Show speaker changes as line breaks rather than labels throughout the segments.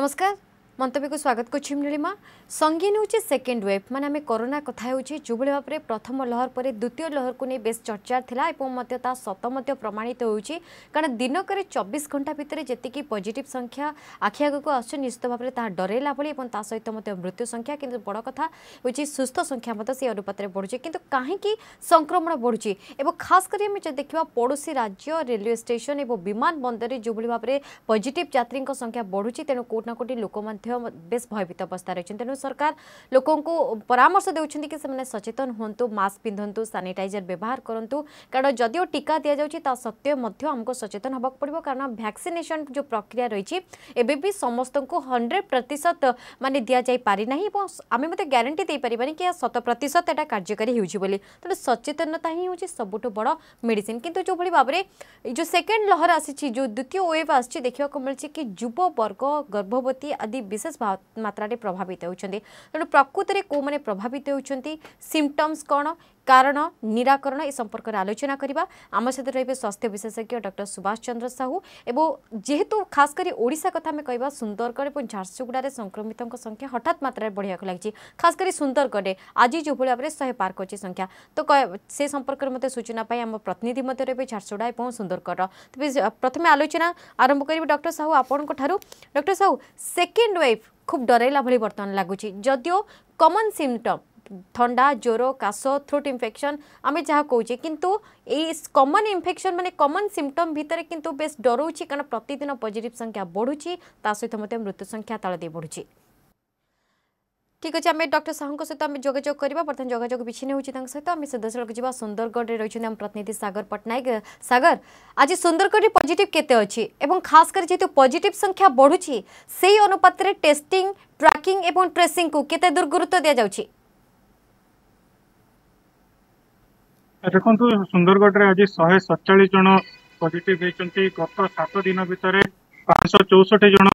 नमस्कार मंत्य को स्वागत करीमा संगीन हो सेकेंड वेव मान आम करोना कथा जो भाई भाव में प्रथम लहर पर द्वितीय लहर को नहीं बे चर्चा था सत प्रमाणित हो दिनक चौबीस घंटा भितर जी पजिट संख्या आखि आगे आस निश्चित भाव में डरेला भाई और सहित मृत्यु संख्या कि बड़ कथा हो सुस्थ संख्या से अनुपात बढ़ुचे कि कहीं संक्रमण बढ़ुचे और खास करें देखा पड़ोसी राज्य रेलवे स्टेशन और विमान बंदर जो भाव में पजिट जात्री संख्या बढ़ुची तेणु कौटना कौटी लोक बेस भयभीत अवस्था रही तेणु सरकार लोक परामर्श देखते कि सचेतन हूँ मस्क पिंधतु सानिटाइजर व्यवहार करूँ कारण जदि टीका दि जाऊँगी सत्वे आमको सचेतन हाक पड़ो कारण भैक्सीनेसन जो प्रक्रिया रही एवं समस्त को हंड्रेड प्रतिशत मान दि जा जापारिना आम मत ग्यारंटी दे पार कि शत प्रतिशत यहाँ कार्यकारी तेनाली सचेतनता ही हूँ सब बड़ मेडिसिन किंतु जो भाव में जो सेकेंड लहर आसी जो द्वितीय ओव आ देखा मिले कि युववर्ग गर्भवती आदि বিশেষ মাত্রায় প্রভাবিত হচ্ছেন তেমন প্রকৃতরে কেউ মানে প্রভাবিত হচ্ছেন সিমটমস কোণ କାରଣ ନିରାକରଣ ଏ ସମ୍ପର୍କରେ ଆଲୋଚନା କରିବା ଆମ ସହିତ ରହିବେ ସ୍ୱାସ୍ଥ୍ୟ ବିଶେଷଜ୍ଞ ଡକ୍ଟର ସୁଭାଷ ଚନ୍ଦ୍ର ସାହୁ ଏବଂ ଯେହେତୁ ଖାସ୍ କରି ଓଡ଼ିଶା କଥା ଆମେ କହିବା ସୁନ୍ଦରଗଡ଼ ଏବଂ ଝାରସୁଗୁଡ଼ାରେ ସଂକ୍ରମିତଙ୍କ ସଂଖ୍ୟା ହଠାତ୍ ମାତ୍ରାରେ ବଢ଼ିବାକୁ ଲାଗିଛି ଖାସ୍ କରି ସୁନ୍ଦରଗଡ଼ରେ ଆଜି ଯେଉଁଭଳି ଭାବରେ ଶହେ ପାର୍ କରିଛି ସଂଖ୍ୟା ତ ସେ ସମ୍ପର୍କରେ ମଧ୍ୟ ସୂଚନା ପାଇଁ ଆମ ପ୍ରତିନିଧି ମଧ୍ୟ ରହିବେ ଝାରସୁଗୁଡ଼ା ଏବଂ ସୁନ୍ଦରଗଡ଼ର ତେବେ ପ୍ରଥମେ ଆଲୋଚନା ଆରମ୍ଭ କରିବି ଡକ୍ଟର ସାହୁ ଆପଣଙ୍କ ଠାରୁ ଡକ୍ଟର ସାହୁ ସେକେଣ୍ଡ ୱେଭ୍ খুব ডরাইলা ভাল বর্তমান লাগুছি যদিও কমন সিমটম ଥଣ୍ଡା ଜ୍ୱର କାଶ ଥ୍ରୋଟ୍ ଇନଫେକ୍ସନ୍ ଆମେ ଯାହା କହୁଛେ କିନ୍ତୁ ଏଇ କମନ୍ ଇନଫେକ୍ସନ୍ ମାନେ କମନ୍ ସିମ୍ପଟମ୍ ଭିତରେ କିନ୍ତୁ ବେଶ୍ ଡରଉଛି କାରଣ ପ୍ରତିଦିନ ପଜିଟିଭ୍ ସଂଖ୍ୟା ବଢ଼ୁଛି ତା ସହିତ ମଧ୍ୟ ମୃତ୍ୟୁ ସଂଖ୍ୟା ତାଳ ଦେଇ ବଢ଼ୁଛି ଠିକ୍ ଅଛି ଆମେ ଡକ୍ଟର ସାହୁଙ୍କ ସହିତ ଆମେ ଯୋଗାଯୋଗ କରିବା ବର୍ତ୍ତମାନ ଯୋଗାଯୋଗ ବିଚ୍ଛିନ୍ନ ହେଉଛି ତାଙ୍କ ସହିତ ଆମେ ସିଧାସଳଖ ଯିବା ସୁନ୍ଦରଗଡ଼ରେ ରହିଛନ୍ତି ଆମ ପ୍ରତିନିଧି ସାଗର ପଟ୍ଟନାୟକ ସାଗର ଆଜି ସୁନ୍ଦରଗଡ଼ରେ ପଜିଟିଭ୍ କେତେ ଅଛି ଏବଂ ଖାସ୍ କରି ଯେହେତୁ ପଜିଟିଭ୍ ସଂଖ୍ୟା ବଢ଼ୁଛି ସେଇ ଅନୁପାତରେ ଟେଷ୍ଟିଂ ଟ୍ରାକିଂ ଏବଂ ଟ୍ରେସିଂକୁ କେତେ ଦୂର ଗୁରୁତ୍ୱ ଦିଆଯାଉଛି
ଦେଖନ୍ତୁ ସୁନ୍ଦରଗଡ଼ରେ ଆଜି ଶହେ ସତଚାଳିଶ ଜଣ ପଜିଟିଭ୍ ହୋଇଛନ୍ତି ଗତ ସାତ ଦିନ ଭିତରେ ପାଞ୍ଚଶହ ଚଉଷଠି ଜଣ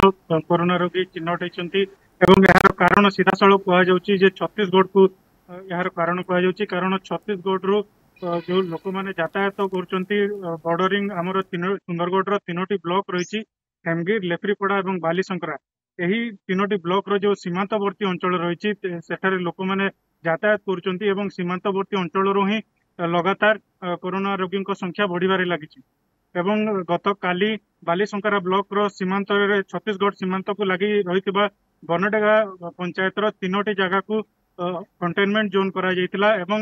କରୋନା ରୋଗୀ ଚିହ୍ନଟ ହୋଇଛନ୍ତି ଏବଂ ଏହାର କାରଣ ସିଧାସଳଖ କୁହାଯାଉଛି ଯେ ଛତିଶଗଡ଼କୁ ଏହାର କାରଣ କୁହାଯାଉଛି କାରଣ ଛତିଶଗଡ଼ରୁ ଯେଉଁ ଲୋକମାନେ ଯାତାୟାତ କରୁଛନ୍ତି ବର୍ଡରିଂ ଆମର ସୁନ୍ଦରଗଡ଼ର ତିନୋଟି ବ୍ଲକ ରହିଛି ହେମଗିର ଲେପ୍ରିପଡ଼ା ଏବଂ ବାଲିଶଙ୍କରା ଏହି ତିନୋଟି ବ୍ଲକର ଯେଉଁ ସୀମାନ୍ତବର୍ତ୍ତୀ ଅଞ୍ଚଳ ରହିଛି ସେଠାରେ ଲୋକମାନେ ଯାତାୟାତ କରୁଛନ୍ତି ଏବଂ ସୀମାନ୍ତବର୍ତ୍ତୀ ଅଞ୍ଚଳରୁ ହିଁ ଲଗାତାର କରୋନା ରୋଗୀଙ୍କ ସଂଖ୍ୟା ବଢ଼ିବାରେ ଲାଗିଛି ଏବଂ ଗତକାଲି ବାଲିଶଙ୍କରା ବ୍ଲକର ସୀମାନ୍ତରେ ଛତିଶଗଡ଼ ସୀମାନ୍ତକୁ ଲାଗି ରହିଥିବା ବନଡେଗା ପଞ୍ଚାୟତର ତିନୋଟି ଜାଗାକୁ କଣ୍ଟେନମେଣ୍ଟ ଜୋନ୍ କରାଯାଇଥିଲା ଏବଂ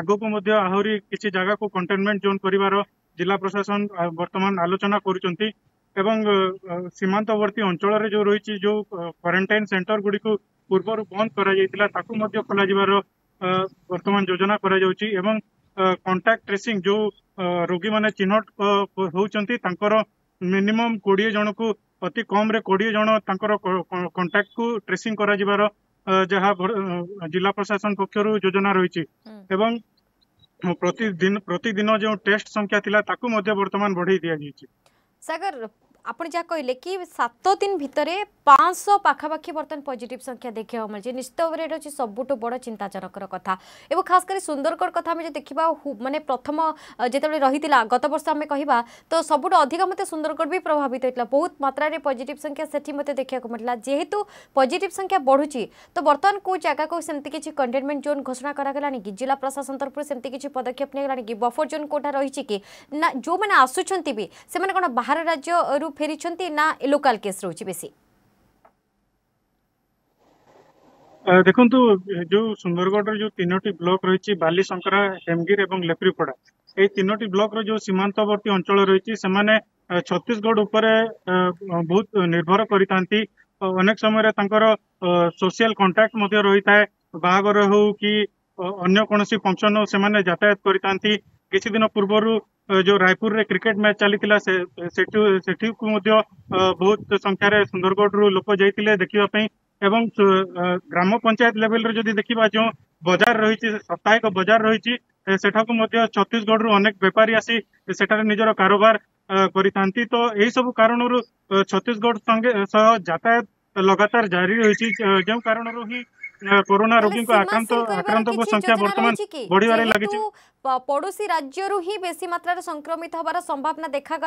ଆଗକୁ ମଧ୍ୟ ଆହୁରି କିଛି ଜାଗାକୁ କଣ୍ଟେନମେଣ୍ଟ ଜୋନ୍ କରିବାର ଜିଲ୍ଲା ପ୍ରଶାସନ ବର୍ତ୍ତମାନ ଆଲୋଚନା କରୁଛନ୍ତି ଏବଂ ସୀମାନ୍ତବର୍ତ୍ତୀ ଅଞ୍ଚଳରେ ଯେଉଁ ରହିଛି ଯେଉଁ କ୍ୱାରେଣ୍ଟାଇନ୍ ସେଣ୍ଟର ଗୁଡ଼ିକୁ ପୂର୍ବରୁ ବନ୍ଦ କରାଯାଇଥିଲା ତାକୁ ମଧ୍ୟ ଖୋଲାଯିବାର ବର୍ତ୍ତମାନ ଯୋଜନା କରାଯାଉଛି ଏବଂ କଣ୍ଟାକ୍ଟ ଟ୍ରେସିଂ ଯୋଉ ରୋଗୀମାନେ ଚିହ୍ନଟ ହେଉଛନ୍ତି ତାଙ୍କର ମିନିମମ୍ କୋଡ଼ିଏ ଜଣକୁ ଅତି କମ୍ରେ କୋଡ଼ିଏ ଜଣ ତାଙ୍କର କଣ୍ଟାକ୍ଟକୁ ଟ୍ରେସିଂ କରାଯିବାର ଯାହା ଜିଲ୍ଲା ପ୍ରଶାସନ ପକ୍ଷରୁ ଯୋଜନା ରହିଛି ଏବଂ ପ୍ରତିଦିନ ପ୍ରତିଦିନ ଯେଉଁ ଟେଷ୍ଟ ସଂଖ୍ୟା ଥିଲା ତାକୁ ମଧ୍ୟ ବର୍ତ୍ତମାନ ବଢେଇ ଦିଆଯାଇଛି
ସାଗର आपा कहले कि सात दिन भितर पाँच पखापाखी बर्तन पजिट संख्या देखा मिले निश्चित भाव में ये सबुठ बड़ चिंताजनक कथ खासकर सुंदरगढ़ कथ देखा मानते प्रथम जिते रही गत बर्ष आम कह तो सब अधिक मत सुंदरगढ़ भी प्रभावित होता है बहुत मात्र पजिट संख्या से देखा मिलता जेहेतु पजिट संख्या बढ़ुची तो बर्तमान कौ जगह को किसी कंटेनमेंट जोन घोषणा करा कि जिला प्रशासन तरफ से किसी पदक्षेप नहीं कि बफर जोन कौटा रही कि ना जो मैंने आसुच्च भी से कौन बाहर राज्य रूप फेरी ना लोकाल केस रोच बेसी
देखु जो सुंदरगढ़ जो तीनो ब्लक रही बालीशंकरा हेमगिर और लेप्रीपड़ा ये तीनो ब्लक जो सीमांतवर्त अंचल रही छत्तीशगढ़ बहुत निर्भर करनेक समय सोशियाल कंटाक्ट रही था बाहर हो कि अगर कौन फंक्शन हो सेयात करती किसी दिन पूर्व जो रायपुर रे क्रिकेट मैच चली से, बहुत संख्यार सुंदरगढ़ रु लोक जाइए देखापी एवं ग्राम पंचायत लेवल रे जदि देखा जो बजार रही साप्ताहिक बजार रही छत्तीसगढ़ रु अनेक बेपारी आसी से निजर कारोबार करती तो यही सब कारण छत्तीसगढ़ संगे सह जातायात लगातार जारी रही जो कारण रू ही कोरोना को आक्रांत आक्रांत संख्या
बढ़ी वाले लगी राज्य रु ही बेसी मात्रा संक्रमित होबार संभावना देखा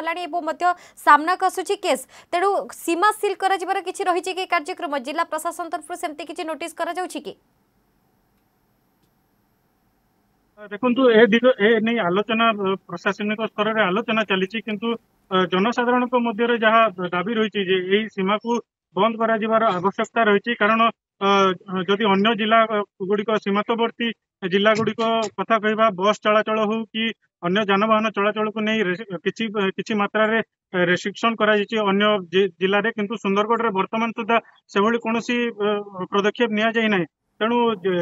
मध्य सामना कसुची केस तेणु सीमा करा कर किछि रहिछि कि कार्यक्रम जिला प्रशासन तरफ सेमते किछि नोटिस करा जाउछि कि
ଦେଖନ୍ତୁ ଏ ଦିଗ ଏ ନେଇ ଆଲୋଚନା किंतु जनसाधारण को मध्य रे जहां दाबी रहिछि जे एही सीमा को बंद करा जिवर आवश्यकता रहिछि कारण ଯଦି ଅନ୍ୟ ଜିଲ୍ଲା ଗୁଡ଼ିକ ସୀମାନ୍ତବର୍ତ୍ତୀ ଜିଲ୍ଲା ଗୁଡ଼ିକ କଥା କହିବା ବସ୍ ଚଳାଚଳ ହଉ କି ଅନ୍ୟ ଯାନବାହନ ଚଳାଚଳକୁ ନେଇ କିଛି କିଛି ମାତ୍ରାରେ ରେଷ୍ଟ୍ରିକ୍ସନ୍ କରାଯାଇଛି ଅନ୍ୟ ଜିଲ୍ଲାରେ କିନ୍ତୁ ସୁନ୍ଦରଗଡ଼ରେ ବର୍ତ୍ତମାନ ସୁଦ୍ଧା ସେଭଳି କୌଣସି ପଦକ୍ଷେପ ନିଆଯାଇ ନାହିଁ ତେଣୁ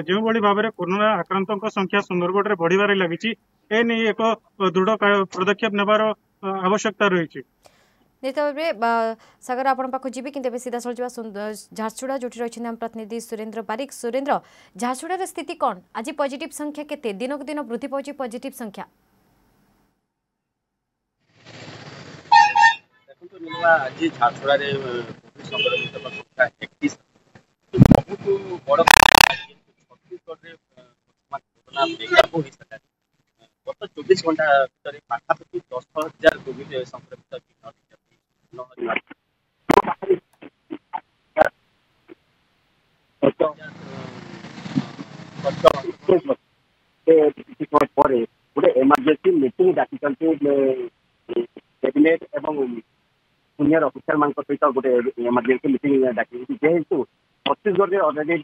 ଯେଉଁଭଳି ଭାବରେ କରୋନା ଆକ୍ରାନ୍ତଙ୍କ ସଂଖ୍ୟା ସୁନ୍ଦରଗଡ଼ରେ ବଢ଼ିବାରେ ଲାଗିଛି ଏ ନେଇ ଏକ ଦୃଢ଼ ପଦକ୍ଷେପ ନେବାର ଆବଶ୍ୟକତା ରହିଛି
ନିଶ୍ଚିତ ଭାବରେ ସାଗର ଆପଣଙ୍କ ପାଖକୁ ଯିବି କିନ୍ତୁ ଏବେ ସିଧାସଳଖ ଯିବା ଝାରସୁଡ଼ା ଯେଉଁଠି ରହିଛନ୍ତି ଆମ ପ୍ରତିନିଧି ସୁରେନ୍ଦ୍ର ବାରିକ ସୁରେନ୍ଦ୍ର ଝାରସୁଡ଼ାର ସ୍ଥିତି କ'ଣ ଆଜି ପଜିଟିଭ୍ ସଂଖ୍ୟା କେତେ ଦିନକୁ ଦିନ ବୃଦ୍ଧି ପାଉଛି ପଜିଟିଭ୍ ସଂଖ୍ୟା
ଆଜି ଝାରସୁଗୁଡ଼ାରେ ସଂକ୍ରମିତ ବଡ଼ ଛତିଶଗଡ଼ରେ ଗତ ଚବିଶ ଘଣ୍ଟା ଭିତରେ ପାଖାପାଖି ଦଶ ହଜାର କୋଭିଡ଼ ଗୋଟେ ମାନେ ମିଟିଂ ଡାକିକି ଯେହେତୁ ଛତିଶଗଡ଼ରେ ଅଲରେଡି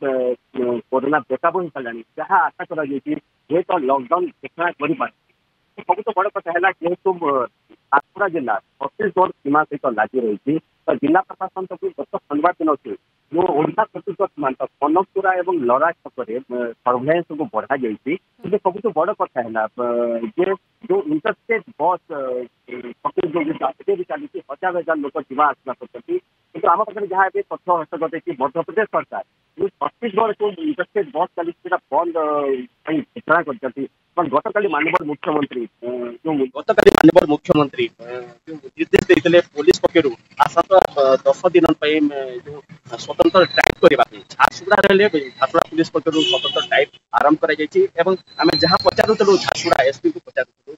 କରୋନା ବ୍ରେକଅପ୍ ହୋଇସାରିଲାଣି ଯାହା ଆଶା କରାଯାଇଛି ହୁଏତ ଲକଡାଉନ ଘୋଷଣା କରିପାରେ ସବୁଠୁ ବଡ କଥା ହେଲା ଯେହେତୁ ଆଠପଡ଼ା ଜିଲ୍ଲା ଛତିଶଗଡ଼ ସୀମା ସହିତ ଲାଗି ରହିଛି ତ ଜିଲ୍ଲା ପ୍ରଶାସନ ତାକୁ ଗତ ଶନିବାର ଦିନ ଅଛି ମୁଁ ଓଡ଼ିଶା କର୍ତ୍ତୃପକ୍ଷ ମାନକ କନକପୁରା ଏବଂ ଲରା ଛକରେ ସର୍ଭେଲାନ୍ସକୁ ବଢ଼ାଯାଇଛି କିନ୍ତୁ ସବୁଠୁ ବଡ଼ କଥା ହେଲା ଯେ ଯୋଉ ଇଣ୍ଟରଷ୍ଟେଟ୍ ବସ୍ ପକେଇ ଯୋଉ ଏବେ ବି ଚାଲିଛି ହଜାର ହଜାର ଲୋକ ଯିବା ଆସିବା କରୁଛନ୍ତି କିନ୍ତୁ ଆମ ପାଖରେ ଯାହା ଏବେ ତଥ୍ୟ ହସ୍ତଗତ ହେଇଛି ମଧ୍ୟପ୍ରଦେଶ ସରକାର ଯୋଉ ଛତିଶଗଡ଼ ଯୋଉ ଇଣ୍ଟରଷ୍ଟେଟ୍ ବସ୍ ଚାଲିଛି ସେଟା ବନ୍ଦ ପାଇଁ ଘୋଷଣା କରିଛନ୍ତି ଏବଂ ଗତକାଲି ମାନ୍ୟବର ମୁଖ୍ୟମନ୍ତ୍ରୀ ଯୋଉ ଗତକାଲି ମାନ୍ୟବର ମୁଖ୍ୟମନ୍ତ୍ରୀ ଯୋଉ ନିର୍ଦ୍ଦେଶ ଦେଇଥିଲେ ପୋଲିସ ପକ୍ଷରୁ ଆସନ୍ତା ଦଶ ଦିନ ପାଇଁ ଯୋଉ স্বতন্ত্র ড্রাইভ করা ঝারসুগুড়া হলে ঝারসুগুড়া পুলিশ পক্ষ স্বতন্ত্র ড্রাইভ আরম্ভ করা এবং আমি যা পচারুলু ঝারসুগুড়া এসপি কু পচারুলু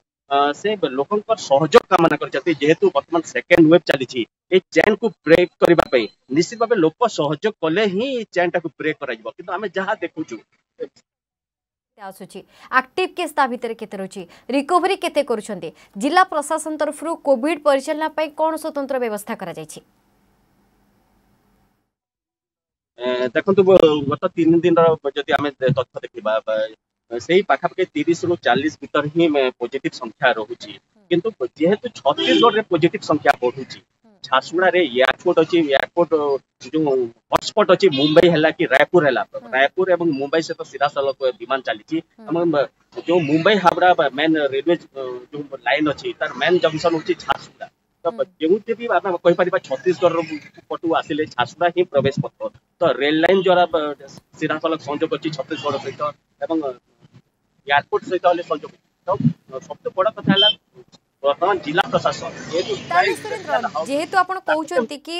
ସେ ଲୋକଙ୍କର ସହଯୋଗ କାମନା କରିଛନ୍ତି ଯେହେତୁ ବର୍ତ୍ତମାନ ସେକେଣ୍ଡ ୱେଭ୍ ଚାଲିଛି ଏଇ ଚେନ୍କୁ ବ୍ରେକ୍ କରିବା ପାଇଁ ନିଶ୍ଚିତ ଭାବେ ଲୋକ ସହଯୋଗ କଲେ ହିଁ ଏଇ ଚେନ୍ଟାକୁ ବ୍ରେକ୍ କରାଯିବ କିନ୍ତୁ ଆମେ ଯାହା ଦେଖୁଛୁ
ଆସୁଛି ଆକ୍ଟିଭ କେସ୍ ତା ଭିତରେ କେତେ ରହୁଛି ରିକଭରି କେତେ କରୁଛନ୍ତି ଜିଲ୍ଲା ପ୍ରଶାସନ ତରଫରୁ କୋଭିଡ ପରିଚାଳନା ପାଇଁ କ'ଣ ସ୍ୱତନ୍ତ୍ର ବ୍ୟବସ୍ଥା କରାଯାଇଛି
देखु गत तीन दिन जी आम तथ्य देखा से पाखापाखि तीस रु चालीस भर ही पजिट संख्या रोचे कि जेहेतु छत्तीशगढ़ पजिट संख्या बढ़ुच्च झारसुगुड़े एयरपोर्ट अच्छी एयरपोर्ट जो हटस्पट अच्छी मुंबई है कि रायपुर है रायपुर और मुंबई सहित सीधा साल विमान चली जो मुंबई हावड़ा मेन रेलवे जो लाइन अच्छी तार मेन जंक्शन हूँ झारसुगुड़ा ତ ଯେଉଁଠି ବି ଆମେ କହିପାରିବା ଛତିଶଗଡ଼ର ପଟୁ ଆସିଲେ ଝାରସୁଗୁଡ଼ା ହିଁ ପ୍ରବେଶ ପଥ ତ ରେଲ ଲାଇନ ଦ୍ୱାରା ସିଧାସଳଖ ସଂଯୋଗ ଅଛି ଛତିଶଗଡ଼ ସହିତ ଏବଂ ଏୟାରପୋର୍ଟ ସହିତ ହେଲେ ସଂଯୋଗ ଅଛି ତ ସବୁଠୁ ବଡ଼ କଥା ହେଲା ବର୍ତ୍ତମାନ ଜିଲ୍ଲା ପ୍ରଶାସନ ଯେହେତୁ
ଆପଣ କହୁଛନ୍ତି କି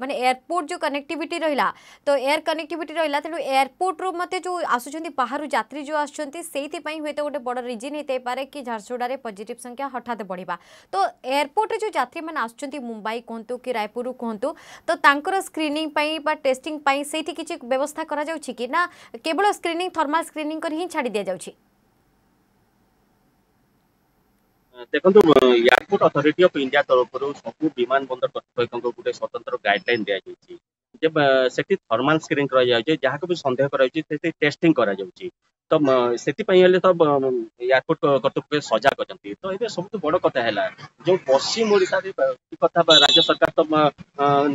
ମାନେ ଏୟାରପୋର୍ଟ ଯେଉଁ କନେକ୍ଟିଭିଟି ରହିଲା ତ ଏୟାର କନେକ୍ଟିଭିଟି ରହିଲା ତେଣୁ ଏୟାରପୋର୍ଟରୁ ମୋତେ ଯେଉଁ ଆସୁଛନ୍ତି ବାହାରୁ ଯାତ୍ରୀ ଯେଉଁ ଆସୁଛନ୍ତି ସେଇଥିପାଇଁ ହୁଏତ ଗୋଟେ ବଡ଼ ରିଜିନ୍ ହେଇଥାଇପାରେ କି ଝାରସୁଗୁଡ଼ାରେ ପଜିଟିଭ୍ ସଂଖ୍ୟା ହଠାତ୍ ବଢ଼ିବା ତ ଏୟାରପୋର୍ଟରେ ଯେଉଁ ଯାତ୍ରୀମାନେ ଆସୁଛନ୍ତି ମୁମ୍ବାଇ କୁହନ୍ତୁ କି ରାୟପୁରରୁ କୁହନ୍ତୁ ତ ତାଙ୍କର ସ୍କ୍ରିନିଂ ପାଇଁ ବା ଟେଷ୍ଟିଂ ପାଇଁ ସେଇଠି କିଛି ବ୍ୟବସ୍ଥା କରାଯାଉଛି କି ନା କେବଳ ସ୍କ୍ରିନିଂ ଥର୍ମାଲ୍ ସ୍କ୍ରିନିଂ କରି ହିଁ ଛାଡ଼ି ଦିଆଯାଉଛି
ଦେଖନ୍ତୁ ଏୟାରପୋର୍ଟ ଅଥରିଟି ଅଫ୍ ଇଣ୍ଡିଆ ତରଫରୁ ସବୁ ବିମାନ ବନ୍ଦର କର୍ତ୍ତୃପକ୍ଷଙ୍କୁ ଗୋଟେ ସ୍ୱତନ୍ତ୍ର ଗାଇଡଲାଇନ୍ ଦିଆଯାଇଛି ଯେ ସେଠି ଥର୍ମାଲ୍ ସ୍କ୍ରିନିଂ କରାଯାଉଛି ଯାହାକୁ ବି ସନ୍ଦେହ କରାଯାଉଛି ସେଠି ଟେଷ୍ଟିଂ କରାଯାଉଛି ତ ସେଥିପାଇଁ ହେଲେ ତ ଏୟାରପୋର୍ଟ କର୍ତ୍ତୃପକ୍ଷ ସଜାଗ ଅଛନ୍ତି ତ ଏବେ ସବୁଠୁ ବଡ କଥା ହେଲା ଯୋଉ ପଶ୍ଚିମ ଓଡ଼ିଶାରେ କଥା ରାଜ୍ୟ ସରକାର ତ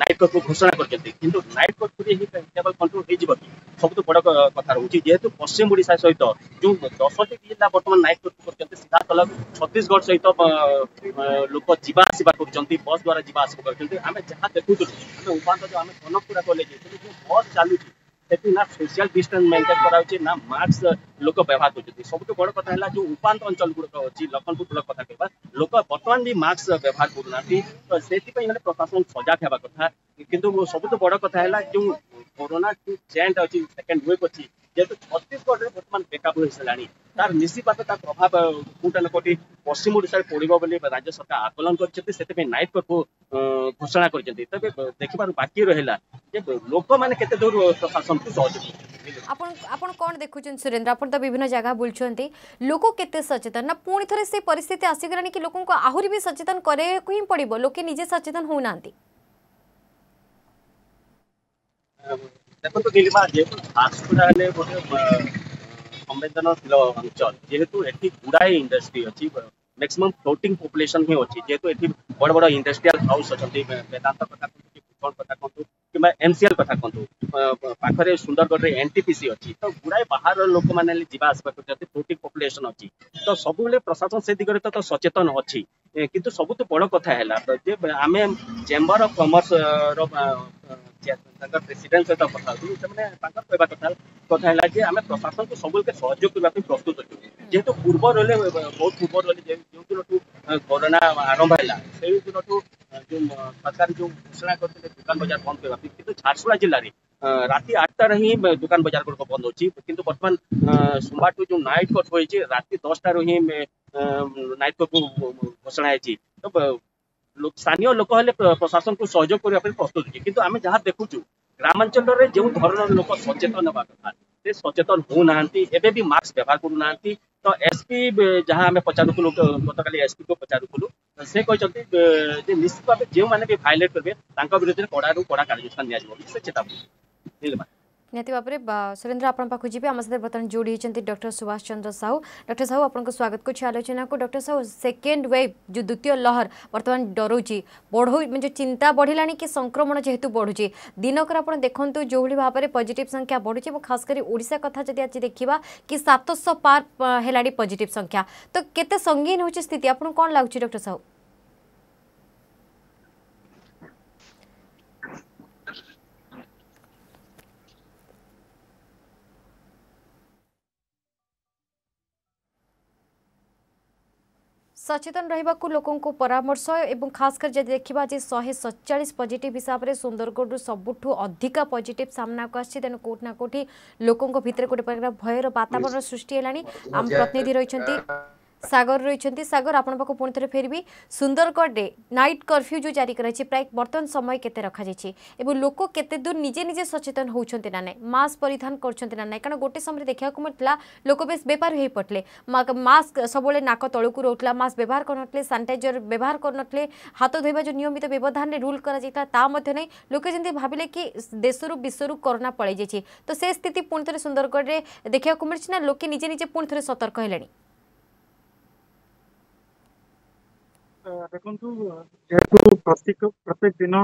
ନାଇଟ୍କକୁ ଘୋଷଣା କରିଛନ୍ତି କିନ୍ତୁ ନାଇଟ୍କକୁ ଏହି ଲେବଲ୍ କଣ୍ଟ୍ରୋଲ ହେଇଯିବ କି ସବୁଠୁ ବଡ କଥା ରହୁଛି ଯେହେତୁ ପଶ୍ଚିମ ଓଡ଼ିଶା ସହିତ ଯୋଉ ଦଶଟି ଜିଲ୍ଲା ବର୍ତ୍ତମାନ ନାଇଟ୍କକୁ କରୁଛନ୍ତି ସିଧାସଳଖ ଛତିଶଗଡ ସହିତ ଲୋକ ଯିବା ଆସିବା କରୁଛନ୍ତି ବସ୍ ଦ୍ୱାରା ଯିବା ଆସିବା କରୁଛନ୍ତି ଆମେ ଯାହା ଦେଖୁଥିଲୁ ଆମେ ଉପାନ୍ତ ଯୋଉ ଆମେ କନକପୁରା କଲେଜ ବସ୍ ଚାଲୁଛି ହେତୁ ନା ସୋସିଆଲ ଡିଷ୍ଟାନ୍ସ ମେଣ୍ଟେନ କରାଯାଉଛି ନା ମାସ୍କ ଲୋକ ବ୍ୟବହାର କରୁଛନ୍ତି ସବୁଠୁ ବଡ଼ କଥା ହେଲା ଯେଉଁ ଉପାନ୍ତ ଅଞ୍ଚଳ ଗୁଡ଼ିକ ଅଛି ଲକ୍ଷ୍ମଣପୁର ବ୍ଲକ କଥା କହିବା ଲୋକ ବର୍ତ୍ତମାନ ବି ମାସ୍କ ବ୍ୟବହାର କରୁନାହାନ୍ତି ତ ସେଥିପାଇଁ ହେଲେ ପ୍ରଶାସନ ସଜାଗ ହେବା କଥା କିନ୍ତୁ ସବୁଠୁ ବଡ଼ କଥା ହେଲା ଯେଉଁ କରୋନା ଯେଉଁ ଟ୍ରେଣ୍ଡ ଅଛି ସେକେଣ୍ଡ ୱେଭ୍ ଅଛି ଯେହେତୁ ଛତିଶଗଡ଼ରେ ବର୍ତ୍ତମାନ ବେକାବୁ ହୋଇସାରିଲାଣି ତାର ନିଶ୍ଚିତ ତା ପ୍ରଭାବ କୋଉଟା ନା କୋଉଠି ପଶ୍ଚିମ ଓଡ଼ିଶାରେ ପଡ଼ିବ ବୋଲି ରାଜ୍ୟ ସରକାର ଆକଳନ କରିଛନ୍ତି ସେଥିପାଇଁ ନାଇଟ୍ କର୍ଫ୍ୟୁ ଘୋଷଣା କରିଛନ୍ତି ତେବେ ଦେଖିବାର ବାକି ରହିଲା ଲୋକମାନେ କେତେ ଦୂର ପ୍ରଶାସନକୁ ସହଯୋଗ
ଆପଣ ଆପଣ କ'ଣ ଦେଖୁଛନ୍ତି ସୁରେନ୍ଦ୍ର ଆପଣ ତ ବିଭିନ୍ନ ଜାଗା ବୁଲୁଛନ୍ତି ଲୋକ କେତେ ସଚେତନ ନା ପୁଣି ଥରେ ସେ ପରିସ୍ଥିତି ଆସିଗଲାଣି କି ଲୋକଙ୍କୁ ଆହୁରି ବି ସଚେତନ କରିବାକୁ ହିଁ ପଡ଼ିବ ଲୋକେ ନିଜେ ସଚେତନ ହେଉନାହାନ୍ତି
ଦେଖନ୍ତୁ ନିଲିମା ଯେହେତୁ ଝାରସୁଗୁଡ଼ା ହେଲେ ଗୋଟେ ସମ୍ବେଦନଶୀଳ ଅଞ୍ଚଳ ଯେହେତୁ ଏଠି ଗୁଡ଼ାଏ ଇଣ୍ଡଷ୍ଟ୍ରି ଅଛି ମ୍ୟାକ୍ସିମମ୍ ଫ୍ଲୋଟିଂ ପପୁଲେସନ୍ ହିଁ ଅଛି ଯେହେତୁ ଏଠି ବଡ଼ ବଡ଼ ଇଣ୍ଡଷ୍ଟ୍ରିଆଲ ହାଉସ୍ ଅଛନ୍ତି ବେଦାନ୍ତ କଥା କୁହନ୍ତୁ କି ଭୂଷଣ କଥା କୁହନ୍ତୁ কিংবা ଏମସିଏଲ କଥା କୁହନ୍ତୁ ପାଖରେ ସୁନ୍ଦରଗଡ଼ରେ ଏନଟିପିସି ଅଛି ତ ଗୁଡ଼ାଏ ବାହାର ଲୋକମାନେ ଯିବା ଆସିବା କରୁଛନ୍ତି ଫ୍ରୁଟି ପପୁଲେସନ ଅଛି ତ ସବୁବେଳେ ପ୍ରଶାସନ ସେ ଦିଗରେ ତ ସଚେତନ ଅଛି କିନ୍ତୁ ସବୁଠୁ ବଡ଼ କଥା ହେଲା ଯେ ଆମେ ଚେମ୍ବର ଅଫ କମର୍ସର ତାଙ୍କର ପ୍ରେସିଡେଣ୍ଟ ସହିତ କଥା ହେଉଛୁ ସେମାନେ ତାଙ୍କର କହିବା କଥା କଥା ହେଲା ଯେ ଆମେ ପ୍ରଶାସନକୁ ସବୁବେଳେ ସହଯୋଗ କରିବା ପାଇଁ ପ୍ରସ୍ତୁତ ଅଛୁ ଯେହେତୁ ପୂର୍ବରୁ ହେଲେ ବହୁତ ପୂର୍ବରୁ ହେଲେ ଯେଉଁ ଦିନଠୁ କରୋନା ଆରମ୍ଭ ହେଲା ସେଇ ଦିନଠୁ અર્જુમ પતાર જો ઘોષણા કરતલે દુકાન બજાર બંધ પેવા પરંતુ છાસુરા જિલ્લા રી રાતી 8 ટાર હી દુકાન બજાર કો બંધ હો ચી પરંતુ વર્તમાન સુમબટુ જો નાઈટ કટ હોઈ ચી રાતી 10 ટાર હી નાઈટ કટ કો ઘોષણા આય ચી તો લોક સ્થાનિક લોકો હલે પ્રશાસન કુ સહયોગ કરવા પર પ્રસ્તો ચી પરંતુ અમે જહા દેખુ છુ ગ્રામ આંચલ રે જેઉ ધર્ન લોક સચેત ન બગા થા ଏତେ ସଚେତନ ହଉନାହାନ୍ତି ଏବେ ବି ମାସ୍କ ବ୍ୟବହାର କରୁନାହାନ୍ତି ତ ଏସ୍ପି ଯାହା ଆମେ ପଚାରୁଥିଲୁ ଗତକାଲି ଏସ୍ପିକୁ ପଚାରୁଥିଲୁ ସେ କହିଛନ୍ତି ଯେ ନିଶ୍ଚିତ ଭାବେ ଯେଉଁମାନେ ବି ଭାଇଲେଟ୍ କରିବେ ତାଙ୍କ ବିରୁଦ୍ଧରେ କଡ଼ାରୁ କଡ଼ା କାର୍ଯ୍ୟାନୁଷ୍ଠାନ ନିଆଯିବ ବୋଲି ସେ ଚେତାବନୀ
निति भाव में सुरेन्द्र आपको जी आम सहित बर्तमान जोड़ी होती डक्टर सुभाष चंद्र साहू डक्टर साहू आप स्वागत करुच्छे आलोचना को डक्टर साहू सेकेंड वेव जो द्वितीय लहर बर्तमान डरोची बढ़ो जो चिंता बढ़ला कि संक्रमण जेहतु बढ़ुच्च दिनक आप देखते जो भी भाव में पजिट संख्या बढ़ुच्च खासकर ओडा कथा जब आज देखा कि सतश पार है पजिट संख्या तो कैसे संगीन होती आपको कौन लगुच डक्टर साहू सचेतन रुकु परामर्श जे शै सतचालिस पजिट हिसाबले सुन्दरगढरू सबुठु अधिक पजिट सामनाको आन कोही लोक भित्र ग्रकार भयर वातावरण सृष्टिलाम प्रतिनिधि रहिले সাগর রয়েছেন সাগর আপনার পাখ পুঁ থেকে ফেরবি সুন্দরগড়ে নাইট কর্ফ্যু যে জারি করা হয়েছে প্রায় বর্তমান সময় কেতে রখা যাই এবং লোক কেতে দূর নিজে নিজে সচেতন হচ্ছেন না নাই মাস্ক পরিধান করছেন না নাই কারণ গোটে সময় দেখা মিলুলা লোক বেশ বেপার হয়ে পড়লে মাস্ক সবুলে নাক তলকু রহুলা মাস্ক ব্যবহার করুনলে স্যানিটাইজর ব্যবহার করুনলে হাত ধোবা যে নিয়মিত ব্যবধানে রুল করা যাই তা মধ্যে নাই লোকে যেমন ভাবিলে কি দেশর বিশ্বর করোনা পলাই যাই তো সে স্থিতি পুঁ থেকে সুন্দরগড়ে দেখা মিলছে না লোকে নিজে নিজে পুঁ থেকে সতর্ক হলে
देखु जेहेतु प्रत्येक प्रत्येक दिन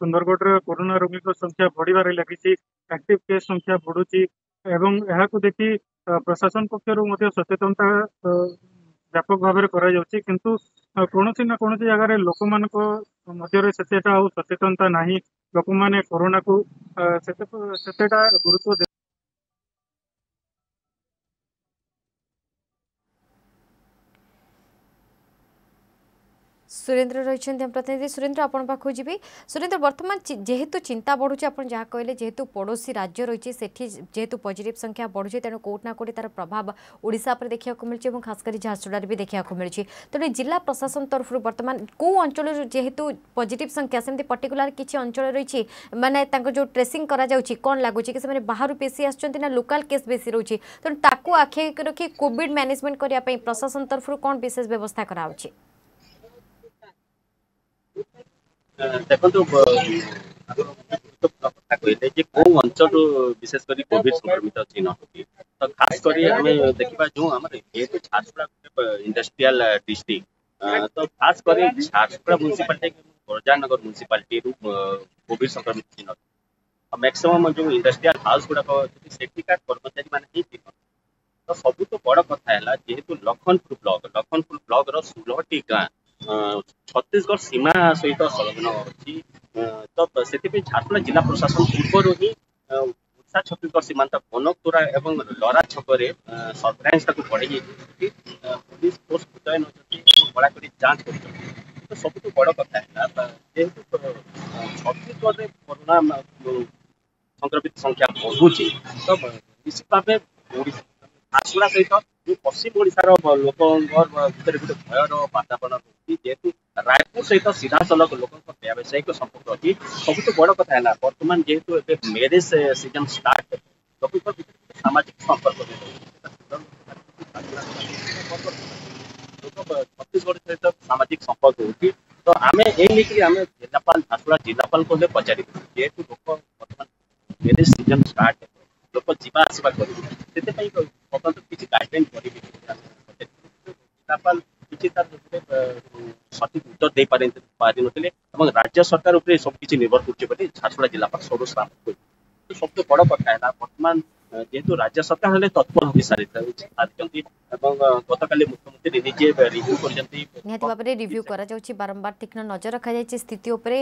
सुंदरगढ़ कोरोना रोगी संख्या बढ़वे लगी एक्टिव केस संख्या एवं यहाँ को देखी प्रशासन पक्षर सचेतनता व्यापक भाव करु कौन ना कौन सी जगार लोक मानते सचेतनता नहीं लोक मैंने कोरोना को गुरुत्व
सुरेंद्र रही प्रतिनिधि सुरेंद्र आपको जी सुरेंद्र बर्तमान जेहेतु चिंता बढ़ुच्छे आप जहाँ कहे जेहेतु पड़ोसी राज्य रही है जेहतु पजिट संख्या बढ़ुच्छे तेणु कौटना कौटी तरह प्रभाव ओडापुर देखा मिली और खासकर झारसुडा भी देखा मिली तेनाली जिला प्रशासन तरफ बर्तमान कौ अंचल जेहेतु पजिट संख्या सेम पर्टिकुला किसी अंचल रही मैंने जो ट्रेसींग कौन लगुच कि बाहर बेसी आसुच्च लोकाल केस बेस रोचे तेनाली आखि रखी कॉविड मैनेजमेंट करने प्रशासन तरफ कौन विशेष व्यवस्था करा
ଦେଖନ୍ତୁ କଥା କହିଲେ ଯେ କୋଉ ଅଞ୍ଚଳରୁ ବିଶେଷ କରି କୋଭିଡ ସଂକ୍ରମିତ ଚିହ୍ନ ହଉଛି ତ ଖାସ କରି ଆମେ ଦେଖିବା ଯୋଉ ଆମର ଯେହେତୁ ଝାରସୁଗୁଡ଼ା ଇଣ୍ଡଷ୍ଟ୍ରିଆଲ ଡିଷ୍ଟ୍ରିକ୍ଟ ତ ଖାସ କରି ଝାରସୁଗୁଡ଼ା ମ୍ୟୁନିସିପାଲିଟି ବରଜାନଗର ମ୍ୟୁନିସିପାଲିଟିରୁ କୋଭିଡ ସଂକ୍ରମିତ ଚିହ୍ନ ଆଉ ମ୍ୟାକ୍ସିମମ୍ ଯୋଉ ଇଣ୍ଡଷ୍ଟ୍ରିଆଲ ହାଉସ ଗୁଡାକ ଯଦି ସେଠିକାର କର୍ମଚାରୀ ମାନେ ହିଁ ଚିହ୍ନ ତ ସବୁଠୁ ବଡ କଥା ହେଲା ଯେହେତୁ ଲଖନପୁର ବ୍ଲକ ଲଖନପୁର ବ୍ଲକର ଷୋହଳଟି ଗାଁ ଛତିଶଗଡ଼ ସୀମା ସହିତ ସଂଲଗ୍ନ ଅଛି ତ ସେଥିପାଇଁ ଝାରସୁଗୁଡ଼ା ଜିଲ୍ଲା ପ୍ରଶାସନ ପୂର୍ବରୁ ହିଁ ଓଡ଼ିଶା ଛତିଶଗଡ଼ ସୀମାନ୍ତ କନକ ତୋରା ଏବଂ ଲରା ଛକରେ ସର୍ଭେଲାନ୍ସ ତାକୁ ବଢ଼େଇ ଯାଇଛନ୍ତି ପୋଲିସ ଫୋର୍ସ ମୁତୟନ ଅଛନ୍ତି ଏବଂ କଡ଼ାକଡ଼ି ଯାଞ୍ଚ କରିଛନ୍ତି ତ ସବୁଠୁ ବଡ଼ କଥା ହେଲା ଯେହେତୁ ଛତିଶଗଡ଼ରେ କରୋନା ସଂକ୍ରମିତ ସଂଖ୍ୟା ବଢ଼ୁଛି ତ ନିଶ୍ଚିତ ଭାବେ आसुरा सहित पश्चिम ओडार लोक गोटे भयर वातावरण रही जेहतु रायपुर सहित सीधा सड़क लोक व्यावसायिक संपर्क अच्छी सब तो बड़ कथा बर्तमान जेहतु मेरेज सीजन स्टार्ट लोक सामाजिक संपर्क छत्तीशगढ़ सहित सामाजिक संपर्क होती तो आम यही आम जिलापाल झारसुड़ा जिलापाल को पचारू लोक बर्तमान मेरेज सीजन स्टार्ट है ଲୋକ ଯିବା ଆସିବା କରିବେ ସେଥିପାଇଁ ସରକାର କିଛି ଗାଇଡଲାଇନ୍ କରିବେ ଜିଲ୍ଲାପାଳ କିଛି ତାର ସଠିକ ଉତ୍ତର ଦେଇପାରି ପାରିନଥିଲେ ଏବଂ ରାଜ୍ୟ ସରକାର ଉପରେ ସବୁକିଛି ନିର୍ଭର କରୁଛି ବୋଲି ଝାରସୁଗୁଡ଼ା ଜିଲ୍ଲାପାଳ ସରୋଜ ରାମ କହିଥିଲେ ସବୁଠୁ ବଡ଼ କଥା ହେଲା ବର୍ତ୍ତମାନ ଯେହେତୁ ରାଜ୍ୟ ସରକାର ହେଲେ ତତ୍ପର ହୋଇ ସାରିଛନ୍ତି এবং গতকালি মুখ্যমন্ত্রী নিজে রিভিউ করেছেন নিহতি
ভাবে রিভিউ করা যাচ্ছে বারম্বার তীক্ষ্ণ নজর রাখা যাচ্ছে স্থিতি উপরে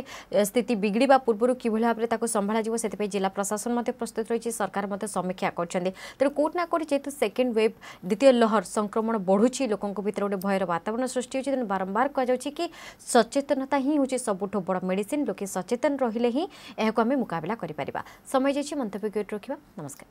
স্থিতি বিগড়া পূর্বর কিভাবে ভাবে তাকে সম্ভাড়া যাব সেপাই জেলা প্রশাসন মধ্যে প্রস্তুত রয়েছে সরকার মধ্যে সমীক্ষা করছেন তেমন কোটি না কোটি যেহেতু সেকেন্ড ওয়েভ দ্বিতীয় লহর সংক্রমণ বড়ুছি লোক ভিতরে গোটে ভয়ের বাতাবরণ সৃষ্টি হচ্ছে তেমন বারম্বার কুযাচ্ছে কি সচেতনতা হি হচ্ছে সবুঠু বড় মেডিসিন লোকে সচেতন রহলে হি এখন আমি মোকাবিলা করে সময় যাই মন্তব্য গেট রখা নমস্কার